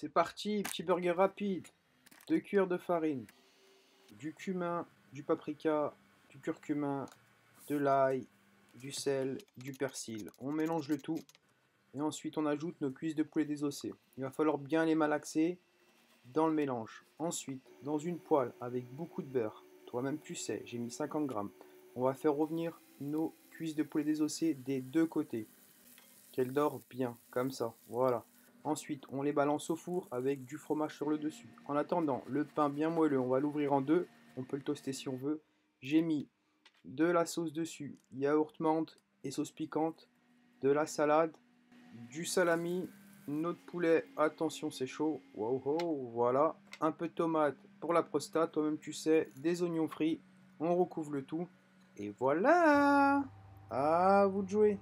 C'est parti, petit burger rapide. Deux cuillères de farine, du cumin, du paprika, du curcuma, de l'ail, du sel, du persil. On mélange le tout et ensuite on ajoute nos cuisses de poulet désossées. Il va falloir bien les malaxer dans le mélange. Ensuite, dans une poêle avec beaucoup de beurre, toi-même tu sais, j'ai mis 50 grammes, on va faire revenir nos cuisses de poulet désossées des deux côtés. Qu'elles dorent bien, comme ça, voilà. Ensuite, on les balance au four avec du fromage sur le dessus. En attendant, le pain bien moelleux, on va l'ouvrir en deux. On peut le toaster si on veut. J'ai mis de la sauce dessus, yaourt menthe et sauce piquante, de la salade, du salami, notre poulet, attention c'est chaud, wow, voilà, un peu de tomate pour la prostate, toi-même tu sais, des oignons frits, on recouvre le tout, et voilà. À vous de jouer